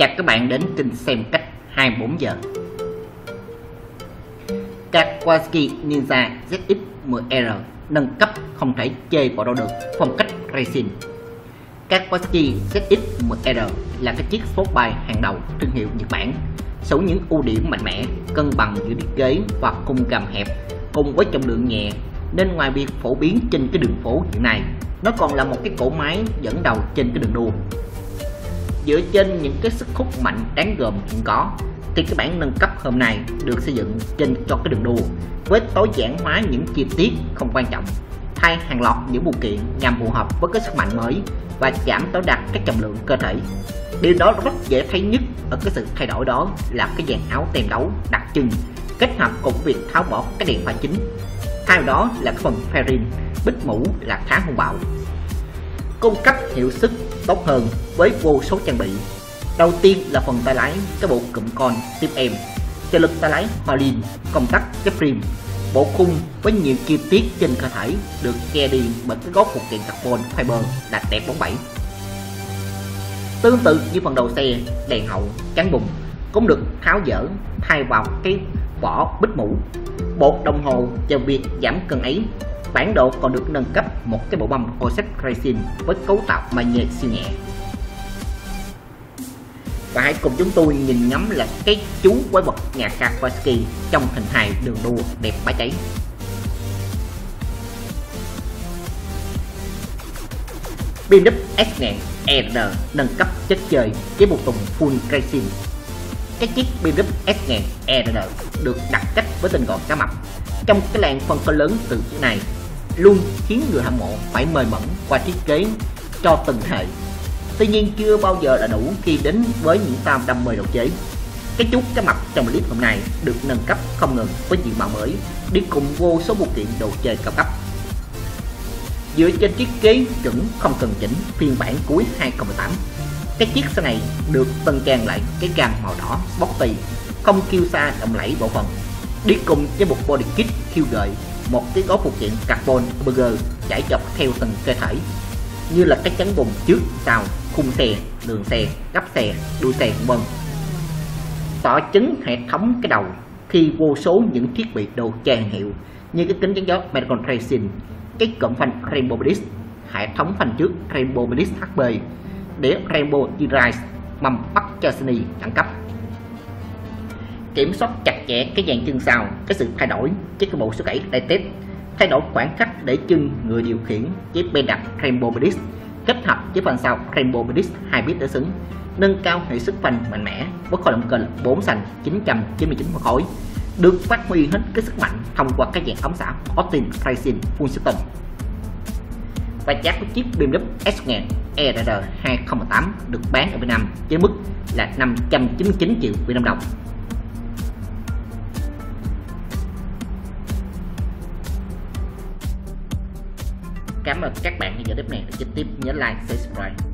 Chào các bạn đến kênh xem cách 24 giờ. Kawasaki Ninja ZX-10R nâng cấp không thể chơi bỏ đâu được, phong cách racing. Kawasaki ZX-10R là cái chiếc sport bike hàng đầu thương hiệu Nhật Bản sở những ưu điểm mạnh mẽ, cân bằng giữa thiết kế và khung gầm hẹp, cùng với trọng lượng nhẹ. Nên ngoài việc phổ biến trên cái đường phố hiện nay, nó còn là một cái cỗ máy dẫn đầu trên cái đường đua dựa trên những cái sức hút mạnh đáng gồm hiện có, thì cái bản nâng cấp hôm nay được xây dựng trên cho cái đường đua, với tối giản hóa những chi tiết không quan trọng, thay hàng loạt những bộ kiện nhằm phù hợp với cái sức mạnh mới và giảm tối đa các trọng lượng cơ thể điều đó rất dễ thấy nhất ở cái sự thay đổi đó là cái dàn áo tem đấu đặc trưng kết hợp cùng việc tháo bỏ cái đèn pha chính thay vào đó là cái phần fairing bích mũ là khá hung bạo, cung cấp hiệu sức tốt hơn với vô số trang bị. Đầu tiên là phần tay lái cái bộ cụm con tiếp em. Trợ lực tay lái Marlin, công tắc cái rim, bộ khung với nhiều chi tiết trên cơ thể được che đi bởi cái gót phụ kiện carbon fiber đạt đẹp 47 tương tự như phần đầu xe đèn hậu chắn bùng cũng được tháo dỡ thay vào cái vỏ bích mũ. Bộ đồng hồ cho việc giảm cân ấy bản đồ còn được nâng cấp một cái bộ băm Osset Racing với cấu tạo nhẹ siêu nhẹ. Và hãy cùng chúng tôi nhìn ngắm là cái chú quái vật nhà Kawasaki trong hình hài đường đua đẹp bá cháy. BMW S1000 ER nâng cấp chất chơi với bộ tùng full racing cái chiếc BMW S1000 ER được đặt cách với tên gọi cá mập. Trong cái làng phân khối lớn từ chữ này luôn khiến người hâm mộ phải mời mẫn qua thiết kế cho từng hệ. Tuy nhiên chưa bao giờ là đủ khi đến với những tam đam mê đồ chế. Cái chút cái mặt trong clip hôm nay được nâng cấp không ngừng với diện mạo mới, đi cùng vô số bộ kiện đồ chơi cao cấp. Dựa trên thiết kế chuẩn không cần chỉnh phiên bản cuối 2018 cái chiếc xe này được tân trang lại cái gam màu đỏ sporty không kêu xa động lẫy bộ phận. Đi cùng với một body kit khiêu gợi một cái gói phụ kiện carbon burger chảy dọc theo từng cơ thể, như là cái chắn bùn trước, sau, khung xe, đường xe, gấp xe, đuôi xe, vân tỏ chứng hệ thống cái đầu khi vô số những thiết bị đồ trang hiệu, như cái kính chắn gió Medicon Racing, cái cụm phanh Rainbow Bliss, hệ thống phanh trước Rainbow Bliss HB để Rainbow E-Rise mầm bắt cho Sony đẳng cấp kiểm soát chặt chẽ cái dàn chân sau, cái sự thay đổi chiếc cái bộ số đẩy đại tết. Thay đổi khoảng cách để chân, người điều khiển với bên đặt Rainbow Bridge kết hợp với phần sau Rainbow Bridge 2 bit để xứng, nâng cao hệ sức phanh mạnh mẽ với khối động cơ 4 xanh 999 mã khối, được phát huy hết cái sức mạnh thông qua cái dạng ống xả Austin Racing Full System. Và giá của chiếc BMW S1000 ERR 2018 được bán ở Việt Nam với mức là 599 triệu Việt Nam đồng. Cảm ơn các bạn theo dõi clip này. Để trực tiếp nhớ like, subscribe.